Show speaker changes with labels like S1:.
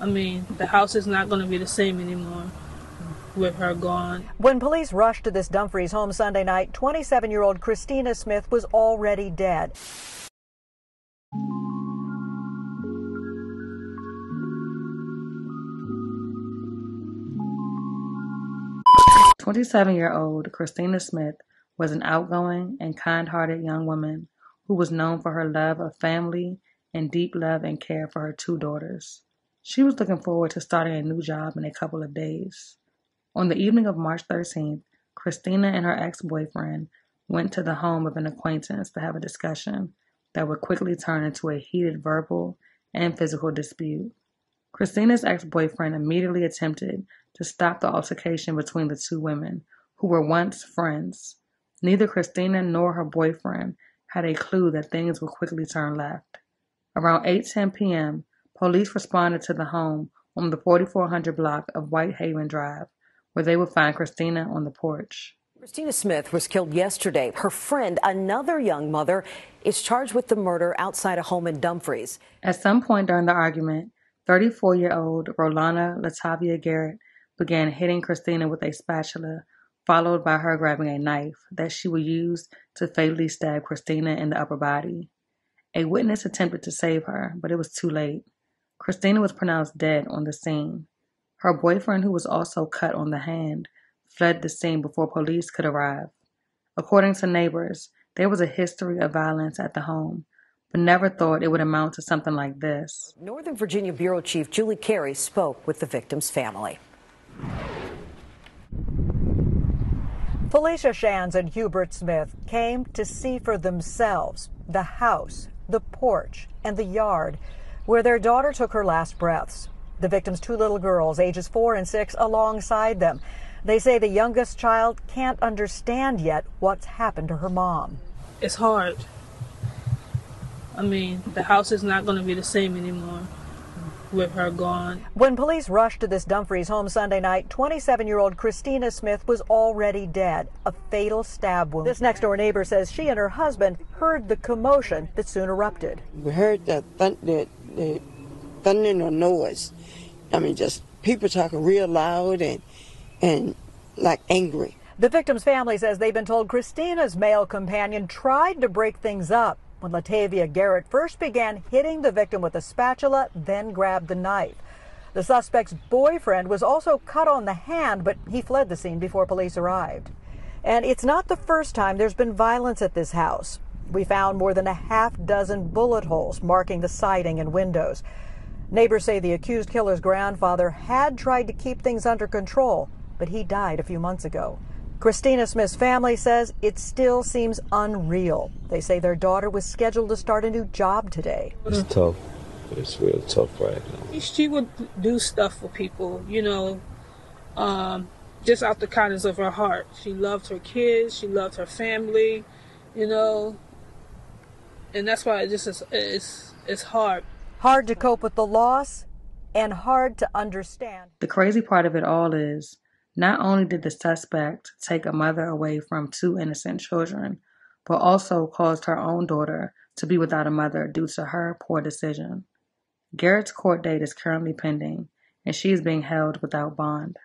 S1: I mean, the house is not going to be the same anymore with her gone.
S2: When police rushed to this Dumfries home Sunday night, 27 year old Christina Smith was already dead.
S3: 27-year-old Christina Smith was an outgoing and kind-hearted young woman who was known for her love of family and deep love and care for her two daughters. She was looking forward to starting a new job in a couple of days. On the evening of March 13th, Christina and her ex-boyfriend went to the home of an acquaintance to have a discussion that would quickly turn into a heated verbal and physical dispute. Christina's ex-boyfriend immediately attempted to stop the altercation between the two women, who were once friends. Neither Christina nor her boyfriend had a clue that things would quickly turn left. Around 8:10 p.m., police responded to the home on the 4400 block of Whitehaven Drive, where they would find Christina on the porch.
S4: Christina Smith was killed yesterday. Her friend, another young mother, is charged with the murder outside a home in Dumfries.
S3: At some point during the argument, 34 year old Rolana Latavia Garrett began hitting Christina with a spatula, followed by her grabbing a knife that she would use to fatally stab Christina in the upper body. A witness attempted to save her, but it was too late. Christina was pronounced dead on the scene. Her boyfriend, who was also cut on the hand, fled the scene before police could arrive. According to neighbors, there was a history of violence at the home, but never thought it would amount to something like this.
S4: Northern Virginia Bureau Chief Julie Carey spoke with the victim's family.
S2: Felicia Shands and Hubert Smith came to see for themselves the house, the porch, and the yard where their daughter took her last breaths. The victim's two little girls, ages four and six, alongside them. They say the youngest child can't understand yet what's happened to her mom.
S1: It's hard. I mean, the house is not going to be the same anymore with her gone.
S2: When police rushed to this Dumfries home Sunday night, 27 year old Christina Smith was already dead, a fatal stab wound. This next door neighbor says she and her husband heard the commotion that soon erupted.
S5: We heard the, thunder, the thundering or noise. I mean, just people talking real loud and, and like angry.
S2: The victim's family says they've been told Christina's male companion tried to break things up when Latavia Garrett first began hitting the victim with a spatula, then grabbed the knife. The suspect's boyfriend was also cut on the hand, but he fled the scene before police arrived. And it's not the first time there's been violence at this house. We found more than a half dozen bullet holes marking the siding and windows. Neighbors say the accused killer's grandfather had tried to keep things under control, but he died a few months ago. Christina Smith's family says it still seems unreal. They say their daughter was scheduled to start a new job today.
S6: It's tough. It's real tough right now.
S1: She would do stuff for people, you know, um, just out the kindness of her heart. She loved her kids. She loved her family, you know, and that's why it just is, it's it's hard.
S2: Hard to cope with the loss, and hard to understand.
S3: The crazy part of it all is not only did the suspect take a mother away from two innocent children, but also caused her own daughter to be without a mother due to her poor decision. Garrett's court date is currently pending, and she is being held without bond.